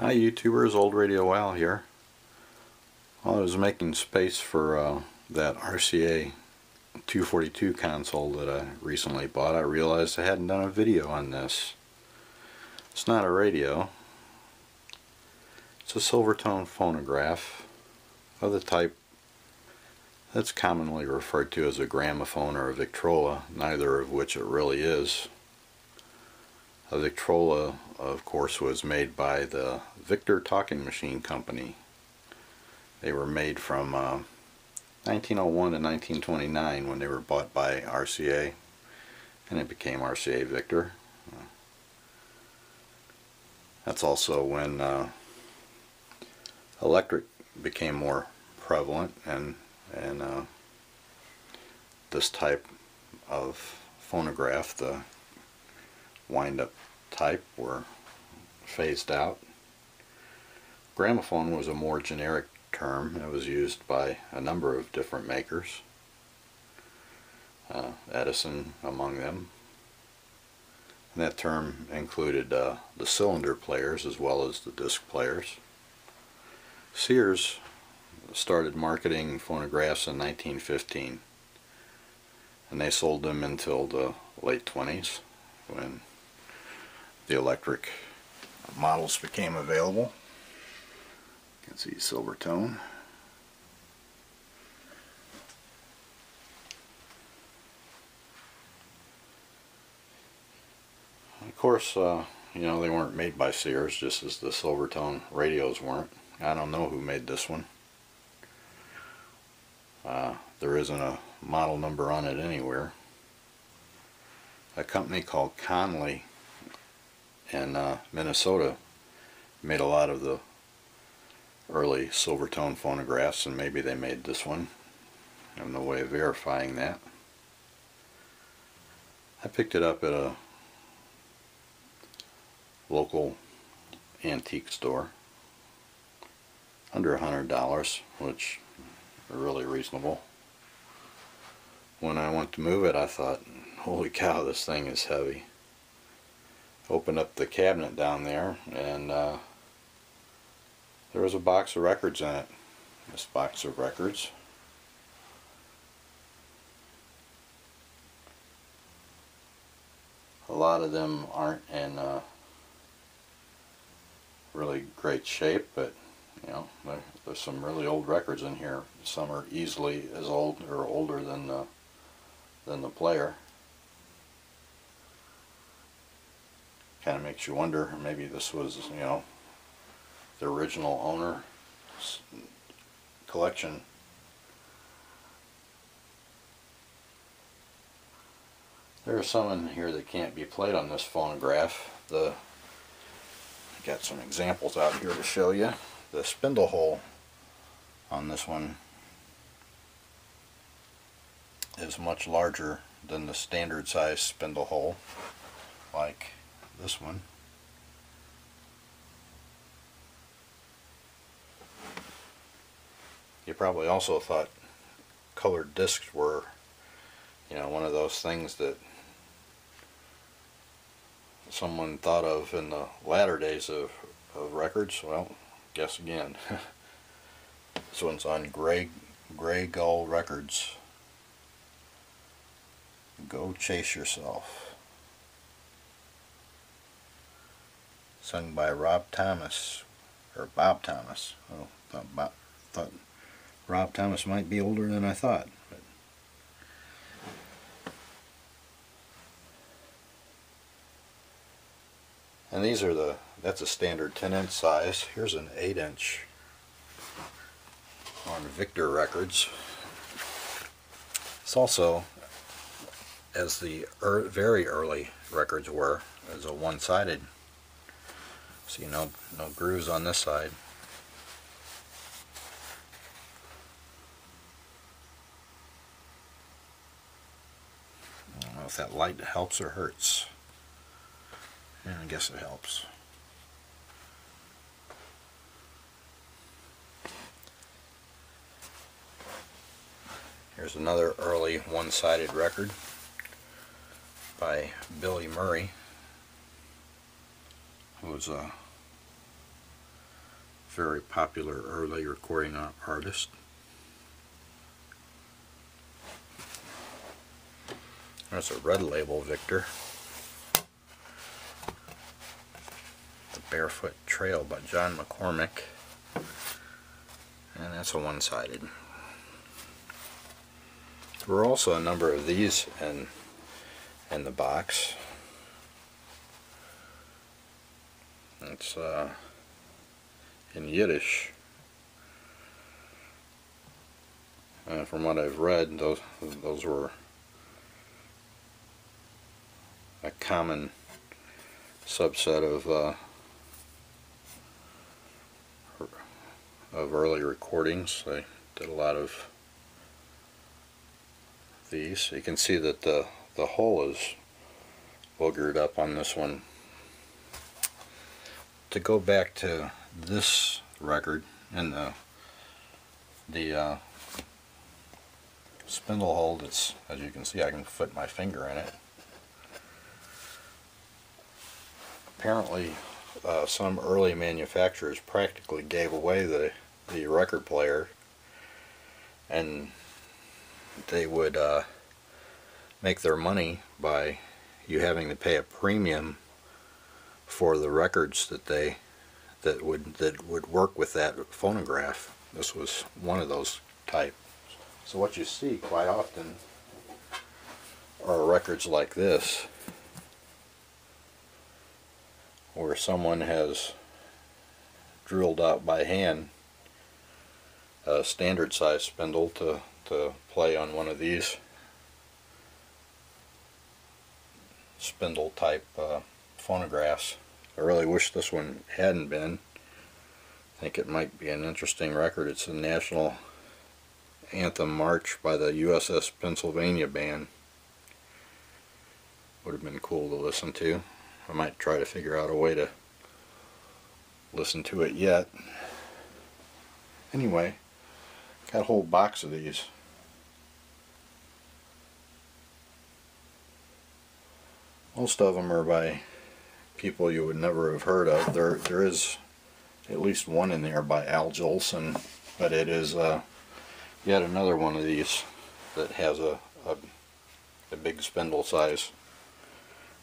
Hi YouTubers, Old Radio Al here. While I was making space for uh, that RCA 242 console that I recently bought, I realized I hadn't done a video on this. It's not a radio. It's a Silvertone phonograph of the type that's commonly referred to as a gramophone or a Victrola, neither of which it really is. A Victrola, of course, was made by the Victor Talking Machine Company. They were made from uh, 1901 to 1929 when they were bought by RCA, and it became RCA Victor. That's also when uh, electric became more prevalent and and uh, this type of phonograph, the wind-up type were phased out. Gramophone was a more generic term. It was used by a number of different makers, uh, Edison among them. And that term included uh, the cylinder players as well as the disc players. Sears started marketing phonographs in 1915 and they sold them until the late 20s when the electric models became available. You can see Silvertone. Of course, uh, you know, they weren't made by Sears, just as the Silvertone radios weren't. I don't know who made this one. Uh, there isn't a model number on it anywhere. A company called Conley in uh, Minnesota made a lot of the early Silvertone phonographs and maybe they made this one. I have no way of verifying that. I picked it up at a local antique store under a hundred dollars which are really reasonable when I went to move it I thought holy cow this thing is heavy opened up the cabinet down there and uh, there was a box of records in it. This box of records. A lot of them aren't in uh, really great shape, but you know, there's some really old records in here. Some are easily as old or older than the than the player. Kind of makes you wonder maybe this was you know the original owner collection. There are some in here that can't be played on this phonograph. The I got some examples out here to show you. The spindle hole on this one is much larger than the standard size spindle hole like this one. You probably also thought colored discs were, you know, one of those things that someone thought of in the latter days of, of records. Well, guess again. this one's on Grey, Grey Gull Records. Go chase yourself. Sung by Rob Thomas, or Bob Thomas. Oh, thought, Bob, thought Rob Thomas might be older than I thought. But. And these are the, that's a standard 10 inch size. Here's an 8 inch on Victor Records. It's also, as the er very early records were, as a one-sided See, no, no grooves on this side. I don't know if that light helps or hurts. Yeah, I guess it helps. Here's another early one-sided record by Billy Murray was a very popular early recording artist. That's a red label Victor. The Barefoot Trail by John McCormack. And that's a one-sided. There were also a number of these in, in the box. It's uh, in Yiddish. Uh, from what I've read, those those were a common subset of uh, of early recordings. They did a lot of these. You can see that the the hole is boogered up on this one. To go back to this record and the the uh, spindle hole that's as you can see I can fit my finger in it. Apparently uh, some early manufacturers practically gave away the the record player and they would uh, make their money by you having to pay a premium for the records that they that would that would work with that phonograph. This was one of those type. So what you see quite often are records like this where someone has drilled out by hand a standard size spindle to, to play on one of these spindle type uh, phonographs. I really wish this one hadn't been. I think it might be an interesting record. It's a national anthem march by the USS Pennsylvania band. Would have been cool to listen to. I might try to figure out a way to listen to it yet. Anyway, got a whole box of these. Most of them are by people you would never have heard of. There, there is at least one in there by Al Jolson, but it is uh, yet another one of these that has a, a, a big spindle size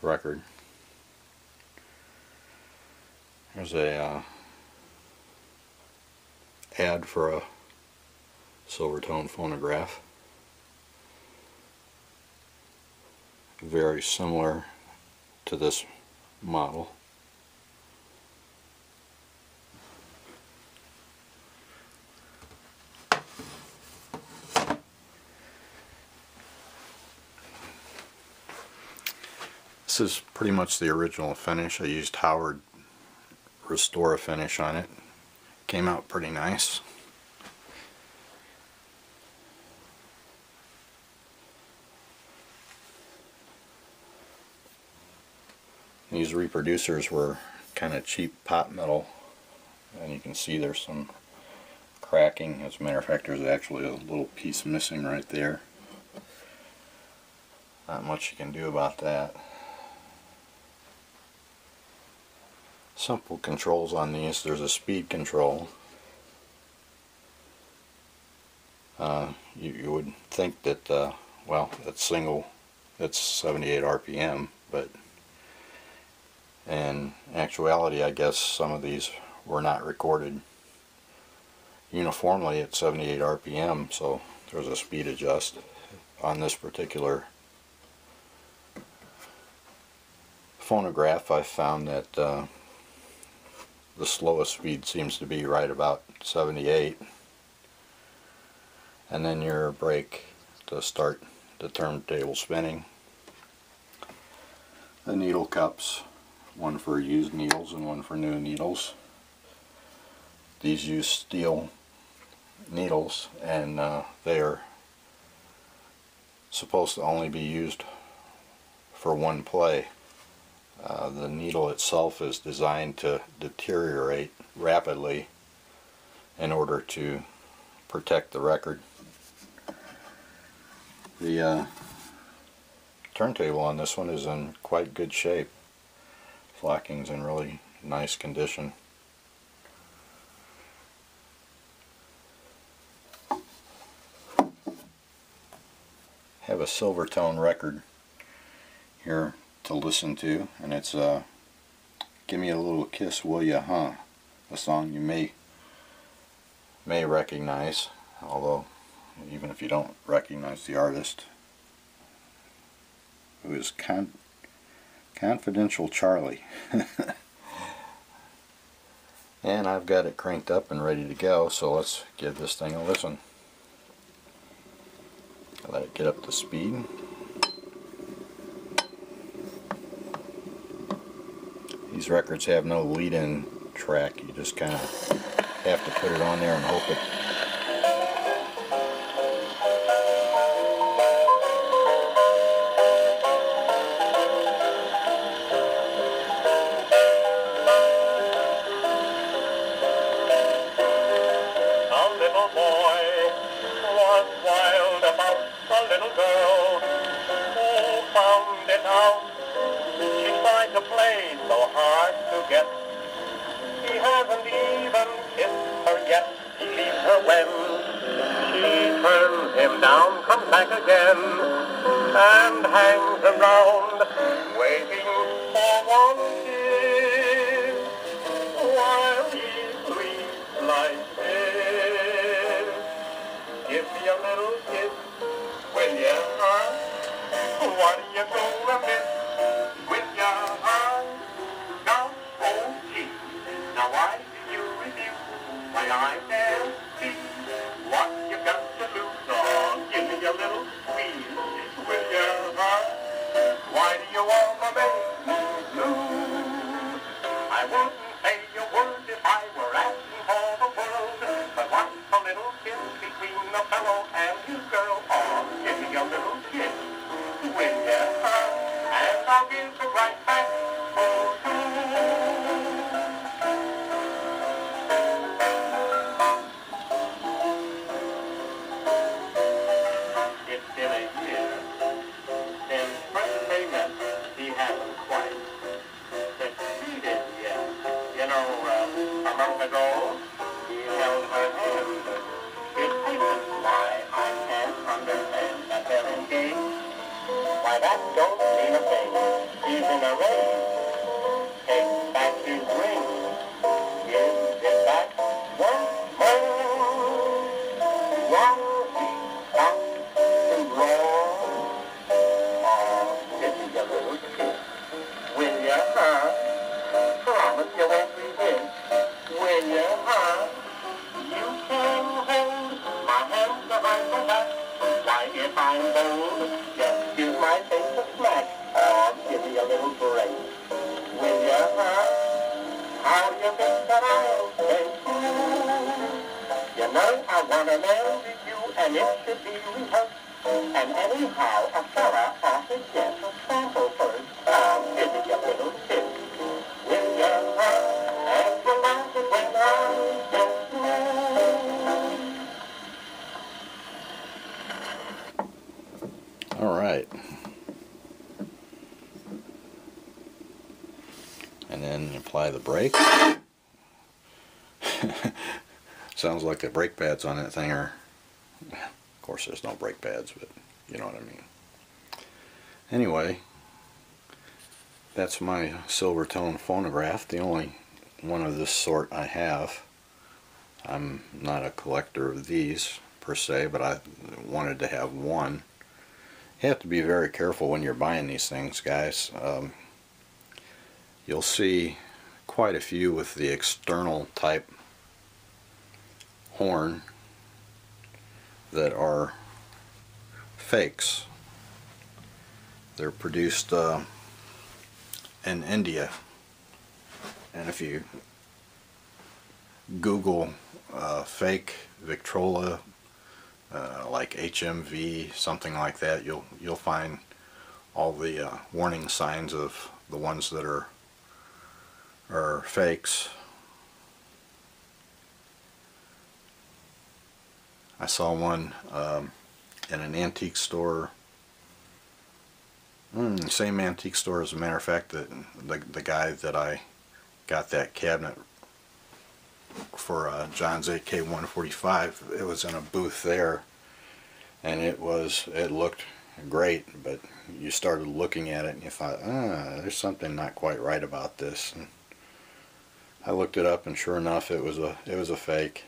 record. There's a uh, ad for a Silvertone phonograph. Very similar to this model. This is pretty much the original finish. I used Howard Restore finish on it. Came out pretty nice. These reproducers were kind of cheap pot metal and you can see there's some cracking. As a matter of fact there's actually a little piece missing right there. Not much you can do about that. Simple controls on these. There's a speed control. Uh, you, you, would think that, uh, well, it's single, it's 78 RPM, but in actuality I guess some of these were not recorded uniformly at 78 RPM so there's a speed adjust on this particular phonograph. I found that uh, the slowest speed seems to be right about 78 and then your brake to start the turntable spinning. The needle cups one for used needles and one for new needles. These use steel needles and uh, they are supposed to only be used for one play. Uh, the needle itself is designed to deteriorate rapidly in order to protect the record. The uh, turntable on this one is in quite good shape. Flocking's in really nice condition. have a Silvertone record here to listen to and it's uh, Give Me a Little Kiss Will Ya Huh a song you may may recognize although even if you don't recognize the artist who is Con Confidential Charlie. and I've got it cranked up and ready to go, so let's give this thing a listen. Let it get up to speed. These records have no lead-in track. You just kind of have to put it on there and hope it brake. Sounds like the brake pads on that thing are. Of course, there's no brake pads, but you know what I mean. Anyway, that's my Silvertone phonograph, the only one of this sort I have. I'm not a collector of these per se, but I wanted to have one. You have to be very careful when you're buying these things, guys. Um, you'll see quite a few with the external type horn that are fakes. They're produced uh, in India. And if you Google uh, fake Victrola, uh, like HMV, something like that, you'll you'll find all the uh, warning signs of the ones that are are fakes. I saw one um, in an antique store. Mm, same antique store, as a matter of fact, that the the guy that I got that cabinet for uh, John's AK 145. It was in a booth there, and it was it looked great, but you started looking at it and you thought, ah, there's something not quite right about this. And I looked it up, and sure enough, it was a it was a fake.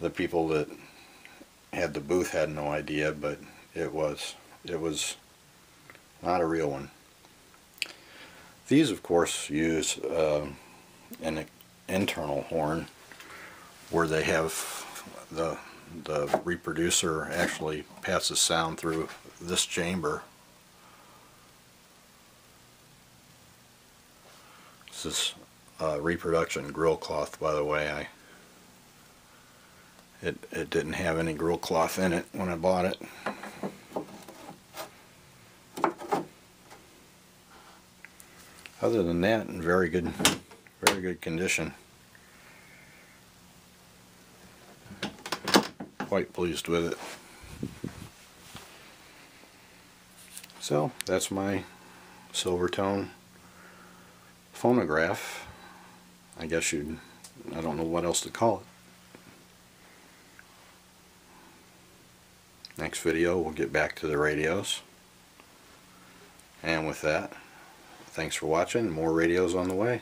The people that had the booth had no idea, but it was it was not a real one. These, of course, use uh, an internal horn where they have the the reproducer actually passes sound through this chamber. This is uh, reproduction grill cloth, by the way. I it it didn't have any grill cloth in it when I bought it. Other than that, in very good, very good condition. Quite pleased with it. So that's my Silvertone phonograph. I guess you'd, I don't know what else to call it. Next video we'll get back to the radios. And with that, thanks for watching. More radios on the way.